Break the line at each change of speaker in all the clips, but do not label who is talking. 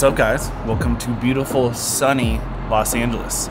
What's up guys? Welcome to beautiful sunny Los Angeles.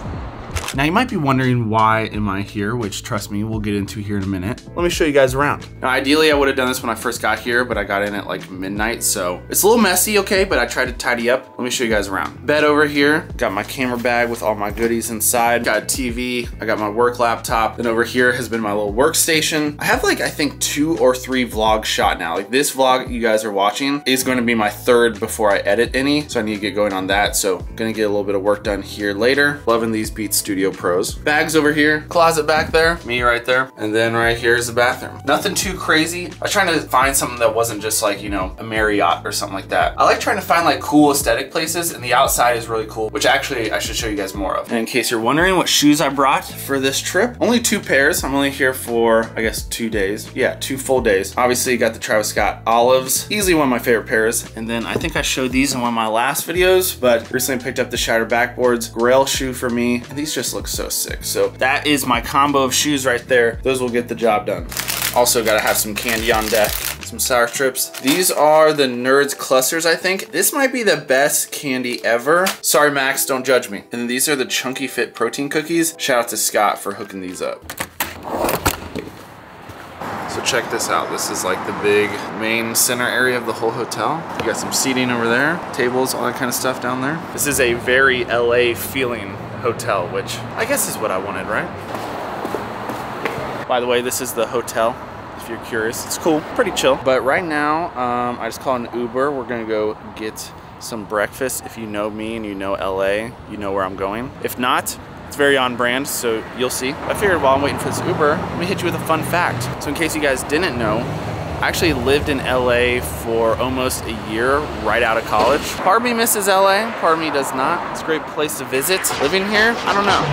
Now you might be wondering why am I here, which trust me, we'll get into here in a minute. Let me show you guys around. Now ideally I would have done this when I first got here, but I got in at like midnight, so it's a little messy, okay, but I tried to tidy up. Let me show you guys around. Bed over here, got my camera bag with all my goodies inside, got a TV, I got my work laptop, then over here has been my little workstation. I have like, I think two or three vlogs shot now. Like this vlog you guys are watching is going to be my third before I edit any, so I need to get going on that. So I'm gonna get a little bit of work done here later. Loving these Beats Studio Pros. Bags over here, closet back there, me right there, and then right here is the bathroom. Nothing too crazy. I was trying to find something that wasn't just like, you know, a Marriott or something like that. I like trying to find like cool aesthetic places and the outside is really cool, which actually I should show you guys more of. And in case you're wondering what shoes I brought for this trip, only two pairs. I'm only here for, I guess, two days. Yeah, two full days. Obviously got the Travis Scott olives, easily one of my favorite pairs. And then I think I showed these in one of my last videos, but recently picked up the Shattered Backboards, Grail shoe for me. And these just look so sick. So that is my combo of shoes right there. Those will get the job done. Also gotta have some candy on deck some sour strips. These are the Nerds Clusters, I think. This might be the best candy ever. Sorry, Max, don't judge me. And these are the Chunky Fit protein cookies. Shout out to Scott for hooking these up. So check this out. This is like the big main center area of the whole hotel. You got some seating over there, tables, all that kind of stuff down there. This is a very LA feeling hotel, which I guess is what I wanted, right? By the way, this is the hotel if you're curious. It's cool, pretty chill. But right now, um, I just called an Uber. We're gonna go get some breakfast. If you know me and you know LA, you know where I'm going. If not, it's very on brand, so you'll see. I figured while I'm waiting for this Uber, let me hit you with a fun fact. So in case you guys didn't know, I actually lived in LA for almost a year right out of college. Part of me misses LA, part of me does not. It's a great place to visit. Living here, I don't know.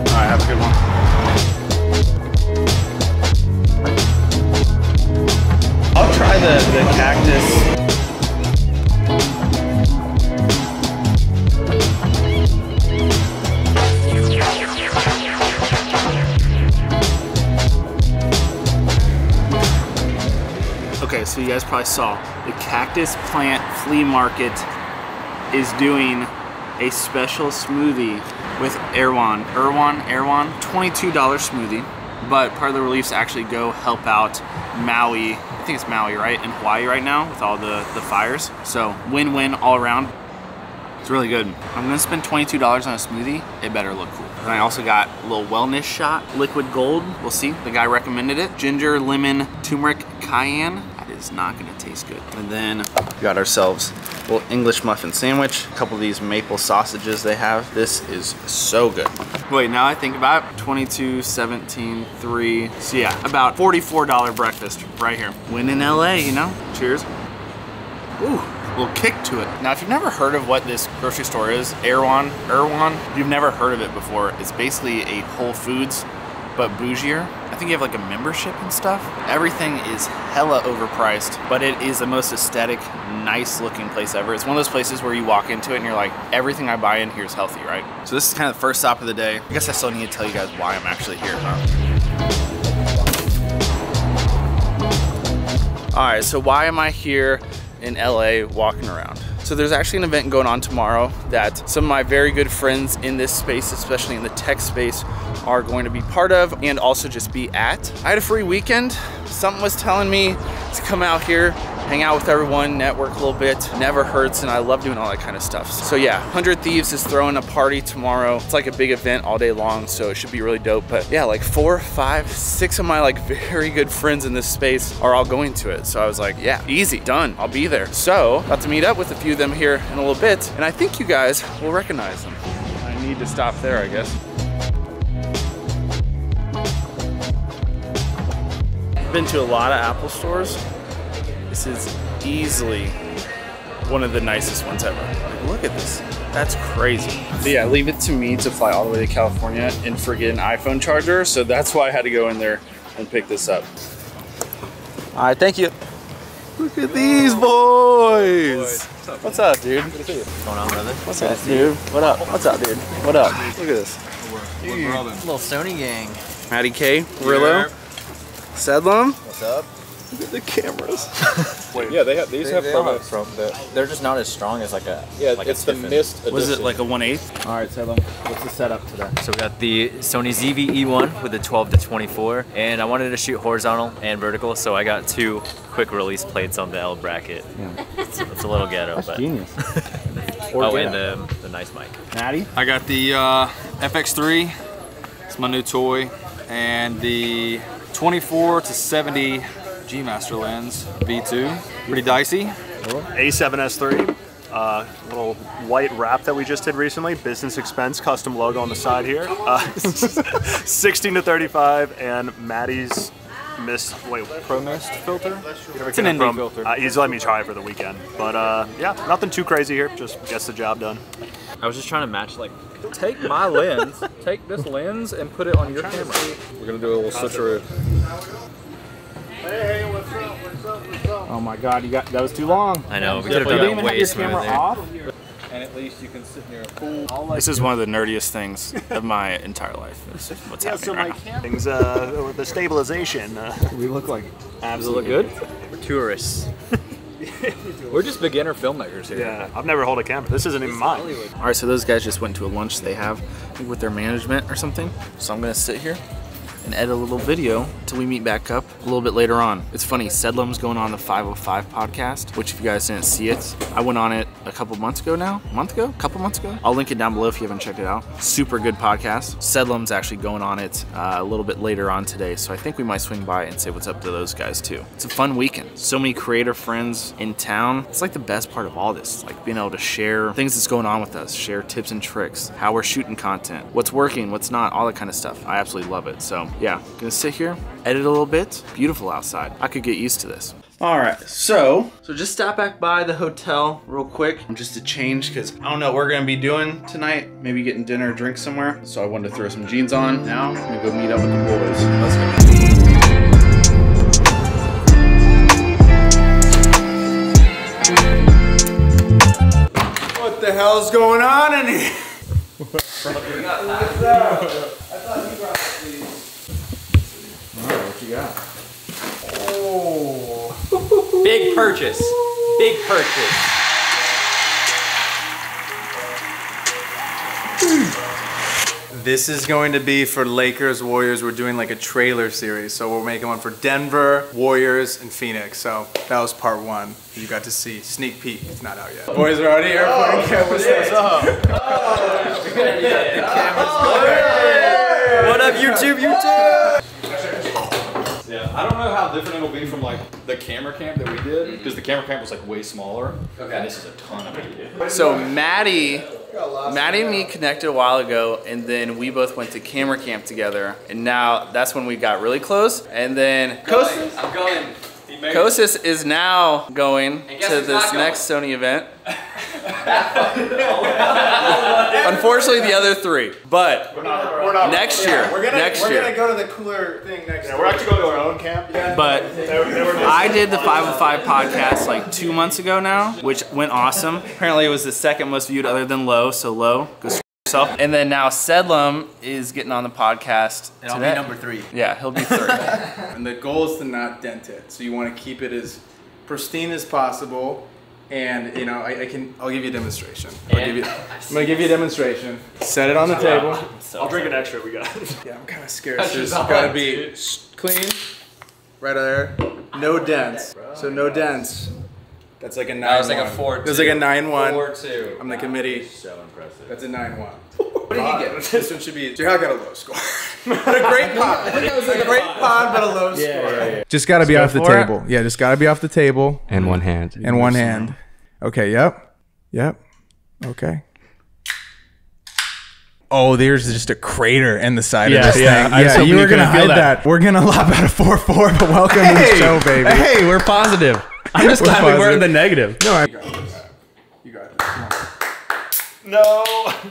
All right, have a good one. I'll try the, the cactus. So you guys probably saw the Cactus Plant Flea Market is doing a special smoothie with Erewhon. Erewhon, Erewhon, $22 smoothie. But part of the reliefs actually go help out Maui. I think it's Maui, right? In Hawaii right now with all the, the fires. So win-win all around. It's really good. I'm gonna spend $22 on a smoothie. It better look cool. And I also got a little wellness shot, liquid gold. We'll see, the guy recommended it. Ginger, lemon, turmeric, cayenne. Is not gonna taste good. And then we got ourselves a little English muffin sandwich. A couple of these maple sausages they have. This is so good. Wait, now I think about it, 22, 17, 3. So yeah, about $44 breakfast right here. Win in LA, you know? Cheers. Ooh, a little kick to it. Now, if you've never heard of what this grocery store is, Erewhon, Erewhon, if you've never heard of it before, it's basically a Whole Foods, but bougier. Think you have like a membership and stuff. Everything is hella overpriced, but it is the most aesthetic, nice looking place ever. It's one of those places where you walk into it and you're like, everything I buy in here is healthy, right? So this is kind of the first stop of the day. I guess I still need to tell you guys why I'm actually here, huh? All right, so why am I here in LA walking around? So there's actually an event going on tomorrow that some of my very good friends in this space, especially in the tech space, are going to be part of and also just be at. I had a free weekend. Something was telling me to come out here, hang out with everyone, network a little bit. Never hurts, and I love doing all that kind of stuff. So yeah, 100 Thieves is throwing a party tomorrow. It's like a big event all day long, so it should be really dope. But yeah, like four, five, six of my like very good friends in this space are all going to it. So I was like, yeah, easy, done, I'll be there. So about to meet up with a few of them here in a little bit, and I think you guys will recognize them. I need to stop there, I guess. I've been to a lot of Apple stores. This is easily one of the nicest ones ever. Like, look at this. That's crazy. But yeah, leave it to me to fly all the way to California and forget an iPhone charger. So that's why I had to go in there and pick this up. All right, thank you. Look at these boys. What's up, dude?
What's going on, brother?
What's up, dude? What up? What's up, dude? What up? Look at this.
Little Sony gang.
Matty K, Rillo, Sedlum.
What's up? the cameras.
Wait, yeah, they have these
They,
have
they all have
Pro
Pro, they're, they're just not as strong as like a
Yeah,
like a
it's the
Tiffen.
mist edition.
Was it like a 1 8? All right, Sedlum, what's the setup today?
So we got the Sony ZV-E1 with the 12 to 24, and I wanted to shoot horizontal and vertical, so I got two quick release plates on the L bracket. It's, it's a little ghetto,
That's
but
genius.
oh, and the, the nice mic.
Maddie?
I got the uh, FX3. It's my new toy, and the 24 to 70 G Master lens V2. Pretty dicey.
A7S3, uh, little white wrap that we just did recently, business expense, custom logo on the side here. Uh, 16 to 35, and Maddie's mist, wait,
Pro Mist filter.
it's
an ND filter.
Uh, he's letting me try it for the weekend, but uh, yeah, nothing too crazy here. Just gets the job done.
I was just trying to match like
Take my lens, take this lens, and put it on your camera. We're gonna do a little switcheroo.
Oh my god, you got that was too long.
I know we
Yeah,
could have
you
done
Didn't
it way
your
smoother.
camera off?
And at least you can sit near a pool.
This is one of the nerdiest things of my entire life. is What's happening right now.
Things, uh, with the stabilization. Uh,
We look like
Does it look good?
We're tourists.
We're just beginner filmmakers here.
yeah, I've never held a camera. This isn't even mine.
All right, so those guys just went to a lunch they have with their management or something. So I'm gonna sit here and edit a little video till we meet back up a little bit later on. It's funny, Sedlum's going on the 505 podcast, which if you guys didn't see it, I went on it a couple months ago now. A month ago? A couple months ago? I'll link it down below if you haven't checked it out. Super good podcast. Sedlum's actually going on it uh, a little bit later on today, so I think we might swing by and say what's up to those guys too. It's a fun weekend. So many creator friends in town. It's like the best part of all this, like being able to share things that's going on with us, share tips and tricks, how we're shooting content, what's working, what's not, all that kind of stuff. I absolutely love it. So yeah, gonna sit here, edit a little bit. Beautiful outside. I could get used to this. All right, so so just stop back by the hotel real quick, just to change because I don't know what we're gonna be doing tonight. Maybe getting dinner or drink somewhere. So I wanted to throw some jeans on. Now I'm gonna go meet up with the boys. Let's go. What the hell's going on in here? what you got? Oh.
Big purchase. Big purchase.
This is going to be for Lakers, Warriors. We're doing like a trailer series. So we're making one for Denver, Warriors, and Phoenix. So that was part one. You got to see sneak peek. It's not out yet. Boys are already here. Pointing cameras.
What up, YouTube? YouTube.
Yeah, I don't know how different it'll be from like the camera camp that we did mm-hmm. because the camera camp was like way smaller. Okay. And this is a ton of people.
So Maddie, Maddie and me connected a while ago, and then we both went to camera camp together, and now that's when we got really close. And then Kosis,
I'm going.
Kosis is now going to this
not going?
next Sony event. Unfortunately, the other three, but
We're not.
next year,
We're gonna,
next
we're
year.
gonna go to the cooler thing next
Yeah, we're actually going to our own camp.
But
They, they were just-
I did the 505 podcast like two months ago now, which went awesome. Apparently, it was the second most viewed other than Low, so Low, go screw yourself. And then now Sedlum is getting on the podcast
And I'll be number three.
Yeah, he'll be third.
And the goal is to not dent it. So you want to keep it as pristine as possible. And you know, I, I can. I'll give you a demonstration. I'll give you, I'm gonna give you a demonstration. Set it on the table.
I'll drink an extra. We got.
Yeah, I'm kind of scared. So it's gotta be s- clean, right there. No dents. So no dents. That's like a nine.
That was like a
one.
four.
That's like a nine one.
Four two.
I'm the committee.
So impressive.
That's a nine one. What did he get? This one should be. Jay got a low score. but a great pod. It was a great pod, but a low score.
Just got to be off the
for it.
table. Yeah, just got to be off the table
And one hand.
and one hand. Okay, yep. Yep. Okay. Oh, there's just a crater in the side
Yeah,
of this
yeah,
thing.
I was
Yeah, you
you
were gonna hide that. We're gonna lob out a four four, but welcome to the show, baby.
Hey, we're positive. I'm just
We're
glad we weren't
positive.
the negative.
No, I,
You got this. Come on.
No.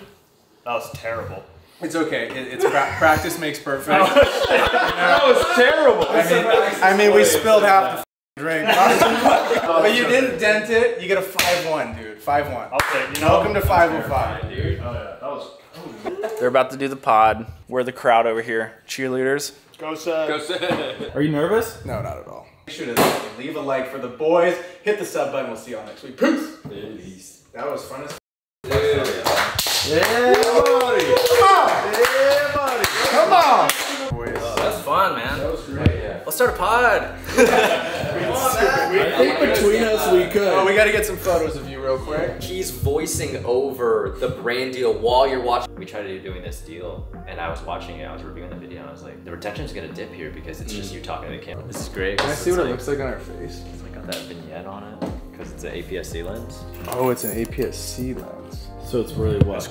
That was terrible.
It's okay. It, it's pra- practice makes perfect.
That was terrible.
I mean, I mean, we spilled half the drink, but you didn't dent it. You get a five one, dude. Five one.
I'll take. You know.
Welcome to five oh five.
Oh yeah, that was.
They're about to do the pod. We're the crowd over here. Cheerleaders.
Go set. Go set.
Are you nervous?
No, not at all. Make sure to leave a like for the boys. Hit the sub button. We'll see y'all next week. Peace. Peace. That was fun as. Yeah, buddy. Come on. Yeah, buddy. Come on.
That's fun, man. That was great. Yeah. Let's start a pod.
I think between us we could.
Oh, we got to get some photos of you real quick.
He's voicing over the brand deal while you're watching. We tried to do doing this deal, and I was watching it. I was reviewing the video, and I was like, the retention's gonna dip here because it's just you talking to the camera.
This is great.
Can I see what it looks like on our face?
It's like got that vignette on it because it's an APS-C lens.
Oh, it's an APS-C lens.
So it's really what?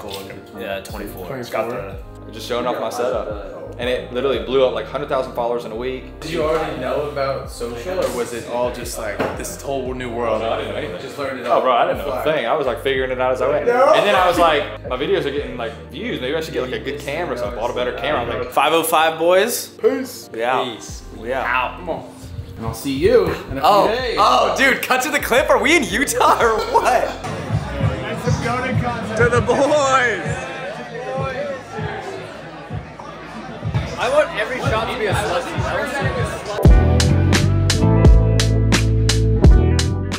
Yeah, 24.
It's got the just showing off my setup, and it literally blew up like hundred thousand followers in a week.
Did you already know about social, or was it all just like this whole new world?
No, I didn't know anything.
Just learned it. all.
Oh, bro, I didn't know a thing. I was like figuring it out as I went. And then I was like, my videos are getting like views. Maybe I should get like a good camera. So I bought a better camera. I'm like,
505 boys.
Peace.
We out. We out. Come on. And I'll see you in a
Oh,
days.
oh, dude, cut to the clip. Are we in Utah or what?
To the boys.
I want every shot to be a slushy.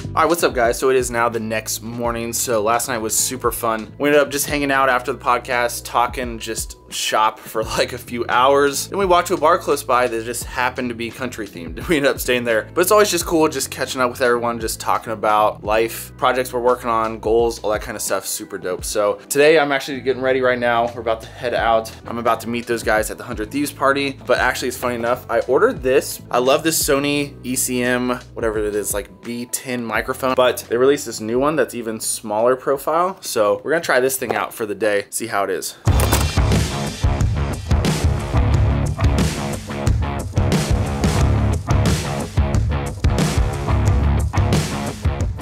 All right, what's up, guys? So it is now the next morning. So last night was super fun. We ended up just hanging out after the podcast, talking just shop for like a few hours. Then we walked to a bar close by that just happened to be country themed. We ended up staying there. But it's always just cool just catching up with everyone, just talking about life, projects we're working on, goals, all that kind of stuff. Super dope. So today I'm actually getting ready right now. We're about to head out. I'm about to meet those guys at the 100 Thieves party. But actually, it's funny enough, I ordered this. I love this Sony ECM, whatever it is, like B10 microphone. But they released this new one that's even smaller profile. So we're gonna try this thing out for the day, see how it is.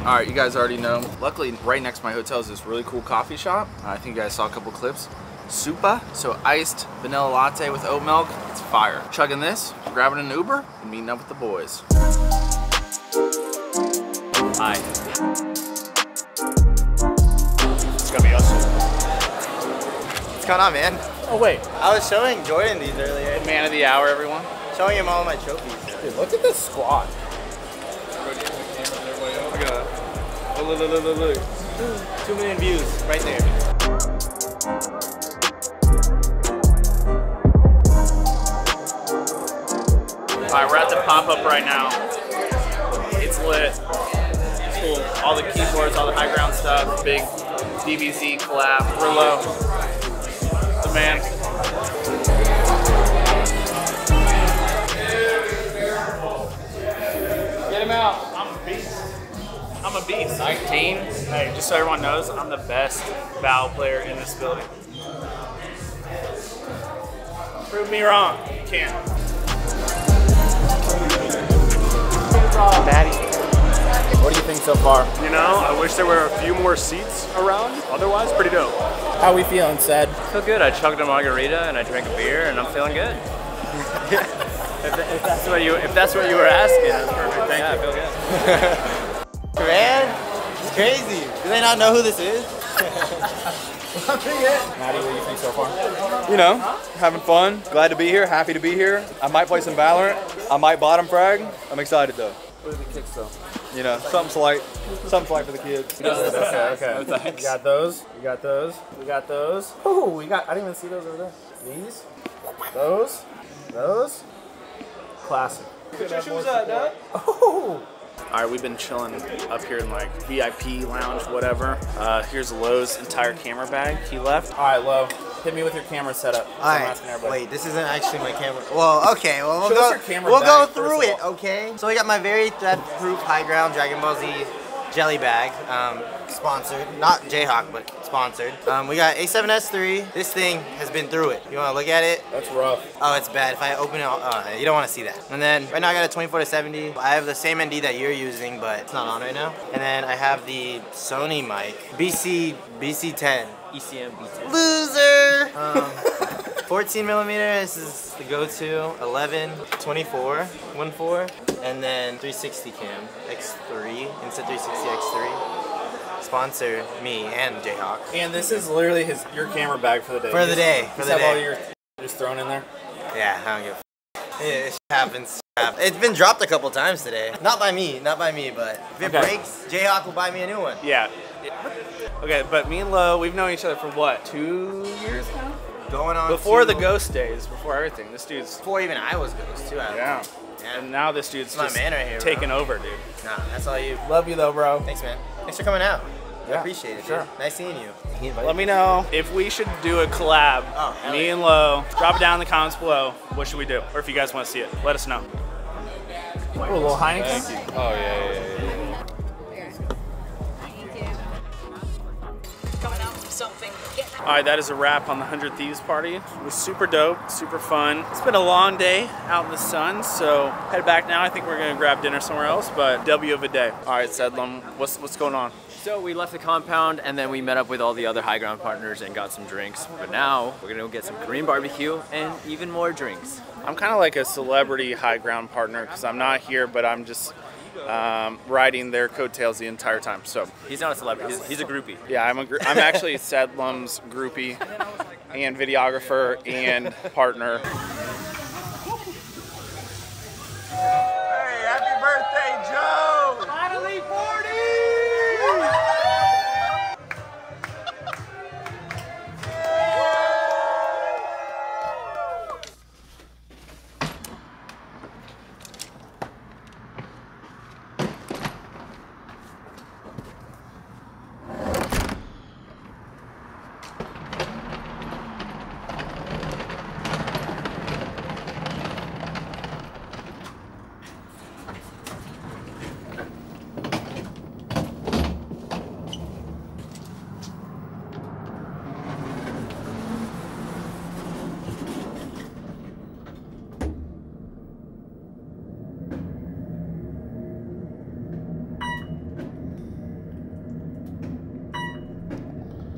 All right, you guys already know. Luckily, right next to my hotel is this really cool coffee shop. Uh, I think you guys saw a couple clips. Supa, so iced vanilla latte with oat milk. It's fire. Chugging this, grabbing an Uber, and meeting up with the boys.
Hi.
It's gonna be us.
What's going on, man?
Oh wait,
I was showing Jordan these earlier.
man of the hour, everyone.
Showing him all my trophies.
Dude, look at this squad.
look at that. Look, look, look, look, look.
Two million views right there.
All right, we're at the pop-up right now. It's lit. It's cool. All the keyboards, all the Higround stuff, big DBZ collab, Rillo, the man. I'm 19. Hey, just so everyone knows, I'm the best bow player in this building. Prove me wrong. You can't. Maddie. What do you think so far?
You know, I wish there were a few more seats around. Otherwise, pretty dope.
How we feeling, Said?
feel good. I chugged a margarita and I drank a beer and I'm feeling good. if, if that's what you if that's what you were asking, that's perfect. Thank yeah, I feel good.
Man, it's crazy. Do they not know who this is?
Maddie, what do you think so far?
You know, having fun. Glad to be here. Happy to be here. I might play some Valorant. I might bottom frag. I'm excited though.
What are the kicks though?
You know, something slight. Something slight for the kids.
Okay, okay. We got those. We got those. We got those. Oh, we got. I didn't even see those over there. These. Those. Those. Classic.
Put your shoes out, Dad.
Oh. All right, we've been chilling up here in like VIP lounge, whatever. Uh, here's Lowe's entire camera bag he left. All right, Lowe, hit me with your camera setup. I'm asking
Alright,
everybody.
wait, this isn't actually my camera. Well, okay, well, we'll
Show us
go,
your camera
we'll go
bag, first
through it, okay? So we got my very theft-proof Higround Dragon Ball Z jelly bag, um, sponsored. Not JHawk, but sponsored. Um, we got A7S3. This thing has been through it. You wanna look at it?
That's rough.
Oh, it's bad. If I open it, uh, you don't want to see that. And then right now I got a 24 to 70. I have the same ND that you're using, but it's not on right now. And then I have the Sony mic, BC BC10.
ECM B10.
Loser. Um, 14 millimeter. This is the go-to. 11, 24, 1.4, and then 360 cam X3 Insta 360 X3. Sponsor me and JHawk.
And this is literally his your camera bag for the day.
For the
Just-
day, for
Just
the
have all your just thrown in there.
Yeah, I don't give a f- It, it happens. It's been dropped a couple times today. Not by me, not by me, but if it
Okay.
breaks, JHawk will buy me a new one.
Yeah. Okay, but me and Lo, we've known each other for what, two years now?
Going on
Before the Ghost days, before everything. This dude's.
Before even I was Ghost, too. I-
Yeah. And now this dude's
my
just
man right here, bro.
taking over, dude.
Nah, that's all you.
Love you though, bro.
Thanks, man. Thanks for coming out. I appreciate it.
sure.
dude. Nice seeing you.
Let me know if we should do a collab.
Oh,
me
yeah.
and Lo. Drop it down in the comments below. What should we do? Or if you guys want to see it, let us know. Oh, a little Heineken.
Oh yeah, yeah, yeah.
All right, that is a wrap on the 100 Thieves party. It was super dope, super fun. It's been a long day out in the sun, so head back now. I think we're gonna grab dinner somewhere else, but W of a day. All right, Sedlum, what's what's going on?
So we left the compound and then we met up with all the other Higround partners and got some drinks. But now we're gonna go get some Korean barbecue and even more drinks.
I'm kind of like a celebrity Higround partner because I'm not here, but I'm just um, riding their coattails the entire time. So
He's not a celebrity, he's, he's a groupie.
yeah, I'm a I'm actually Sedlum's groupie and videographer and partner.